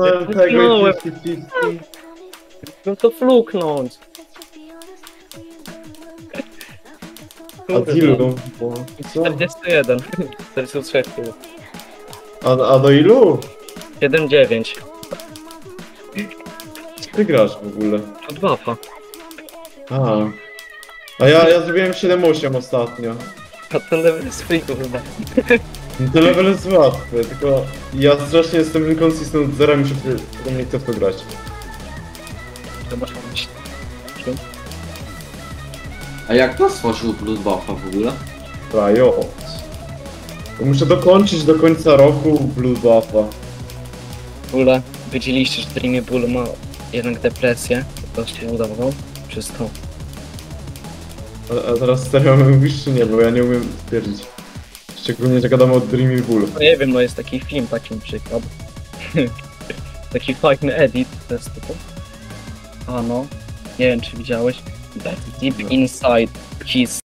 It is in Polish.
dostałem tego i 50 No to fluknąć. A z ilu? Co? 41. 43. A, a do ilu? 7-9. Czy ty grasz w ogóle? To dwa A. A ja, ja zrobiłem 7-8 ostatnio. A ten level jest free chyba. No to level jest łatwy, tylko ja strasznie jestem inconsistent z zerem i się wtedy potem nie chcę w to grać. To masz mówić. A jak to stworzył Blood Buffa w ogóle? To Muszę dokończyć do końca roku Blue Buffa. W ogóle wiedzieliście, że Dreamy Bull ma jednak depresję. To się udało. Przez to. A, a teraz serio mówisz czy nie, bo ja nie umiem stwierdzić. Szczególnie, że gadamy o Dreamy Bull. No nie wiem, no jest taki film, taki przykład. taki fajny edit testu. A no. Nie wiem, czy widziałeś. Deep Inside His